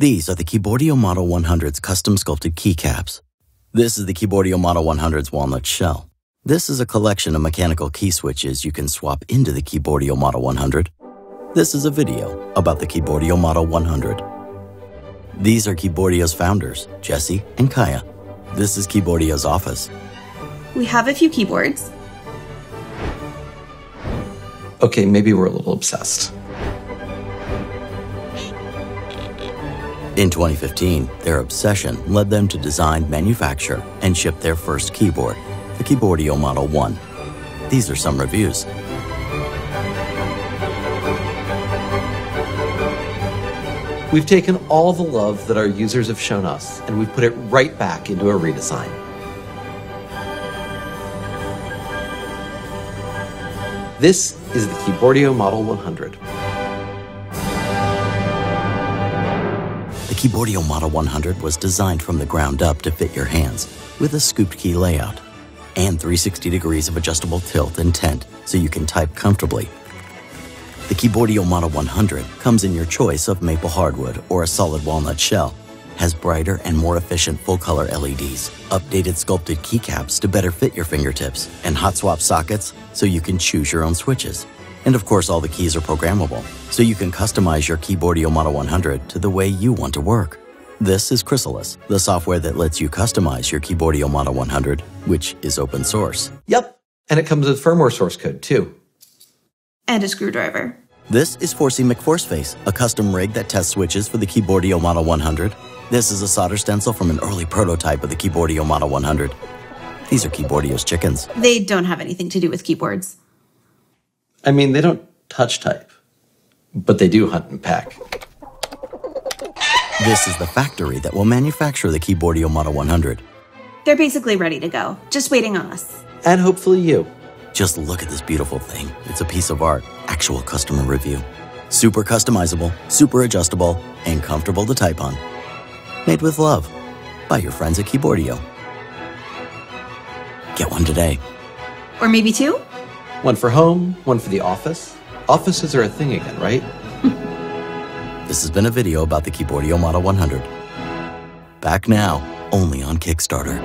These are the Keyboardio Model 100's custom sculpted keycaps. This is the Keyboardio Model 100's walnut shell. This is a collection of mechanical key switches you can swap into the Keyboardio Model 100. This is a video about the Keyboardio Model 100. These are Keyboardio's founders, Jesse and Kaia. This is Keyboardio's office. We have a few keyboards. Okay, maybe we're a little obsessed. In 2015, their obsession led them to design, manufacture, and ship their first keyboard, the Keyboardio Model 1. These are some reviews. We've taken all the love that our users have shown us and we've put it right back into a redesign. This is the Keyboardio Model 100. Keyboardio Model 100 was designed from the ground up to fit your hands, with a scooped key layout and 360 degrees of adjustable tilt and tent so you can type comfortably. The Keyboardio Model 100 comes in your choice of maple hardwood or a solid walnut shell, has brighter and more efficient full-color LEDs, updated sculpted keycaps to better fit your fingertips, and hot swap sockets so you can choose your own switches. And of course, all the keys are programmable, so you can customize your Keyboardio Model 100 to the way you want to work. This is Chrysalis, the software that lets you customize your Keyboardio Model 100, which is open source. Yep, and it comes with firmware source code too. And a screwdriver. This is Forsey McForceface, a custom rig that tests switches for the Keyboardio Model 100. This is a solder stencil from an early prototype of the Keyboardio Model 100. These are Keyboardio's chickens. They don't have anything to do with keyboards. I mean, they don't touch type, but they do hunt and peck. This is the factory that will manufacture the Keyboardio Model 100. They're basically ready to go, just waiting on us. And hopefully you. Just look at this beautiful thing. It's a piece of art. Actual customer review. Super customizable, super adjustable, and comfortable to type on. Made with love by your friends at Keyboardio. Get one today. Or maybe two? One for home, one for the office. Offices are a thing again, right? This has been a video about the Keyboardio Model 100. Back now, only on Kickstarter.